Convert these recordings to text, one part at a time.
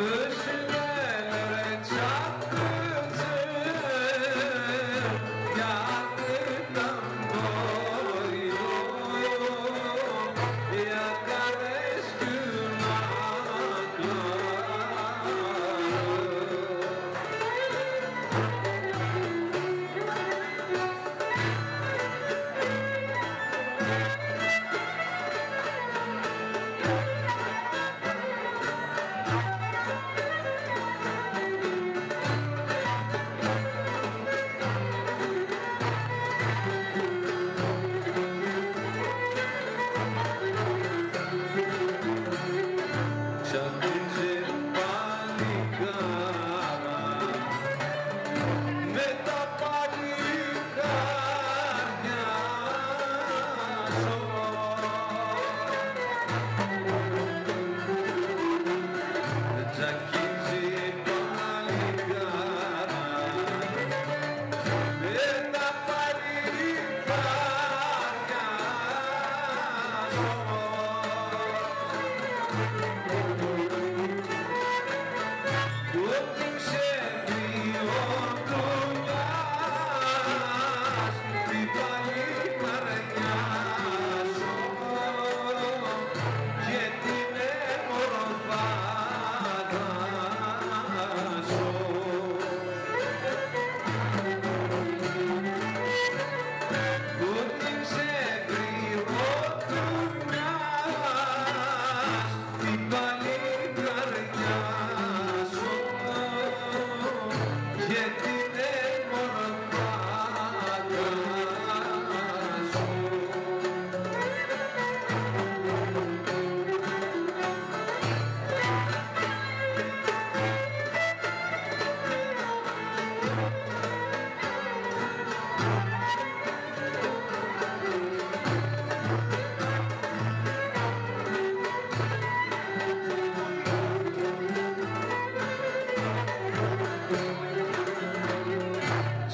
Monsieur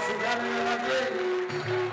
Yeah.